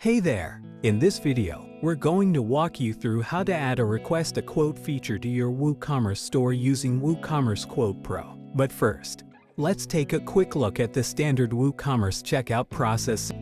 Hey there! In this video, we're going to walk you through how to add a request a quote feature to your WooCommerce store using WooCommerce Quote Pro. But first, let's take a quick look at the standard WooCommerce checkout process.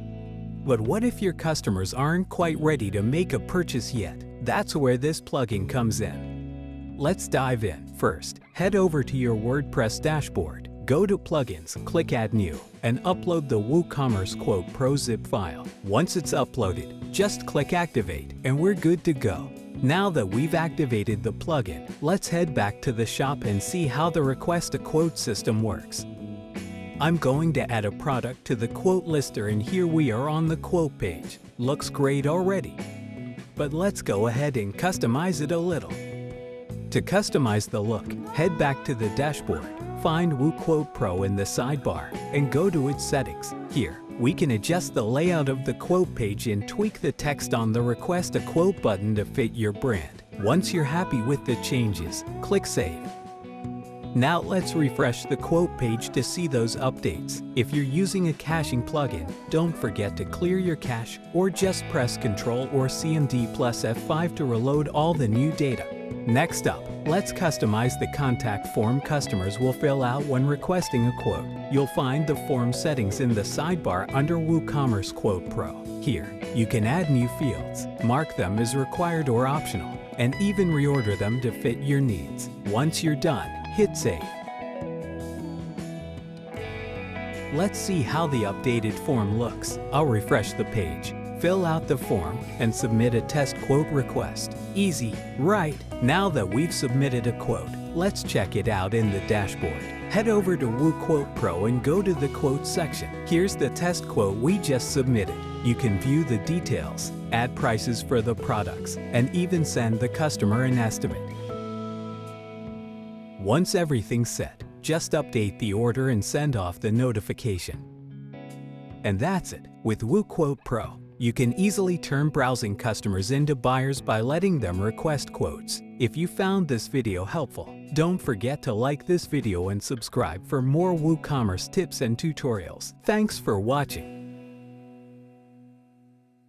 But what if your customers aren't quite ready to make a purchase yet? That's where this plugin comes in. Let's dive in. First, head over to your WordPress dashboard Go to Plugins, click Add New, and upload the WooCommerce Quote Pro zip file. Once it's uploaded, just click Activate and we're good to go. Now that we've activated the plugin, let's head back to the shop and see how the Request a Quote system works. I'm going to add a product to the quote lister and here we are on the quote page. Looks great already. But let's go ahead and customize it a little. To customize the look, head back to the dashboard Find WooQuote Pro in the sidebar and go to its settings. Here, we can adjust the layout of the quote page and tweak the text on the Request a Quote button to fit your brand. Once you're happy with the changes, click Save. Now let's refresh the quote page to see those updates. If you're using a caching plugin, don't forget to clear your cache or just press Ctrl or CMD plus F5 to reload all the new data. Next up, let's customize the contact form customers will fill out when requesting a quote. You'll find the form settings in the sidebar under WooCommerce Quote Pro. Here, you can add new fields, mark them as required or optional, and even reorder them to fit your needs. Once you're done, hit Save. Let's see how the updated form looks. I'll refresh the page fill out the form, and submit a test quote request. Easy, right? Now that we've submitted a quote, let's check it out in the dashboard. Head over to WooQuote Pro and go to the quote section. Here's the test quote we just submitted. You can view the details, add prices for the products, and even send the customer an estimate. Once everything's set, just update the order and send off the notification. And that's it with WooQuote Pro. You can easily turn browsing customers into buyers by letting them request quotes. If you found this video helpful, don't forget to like this video and subscribe for more WooCommerce tips and tutorials. Thanks for watching.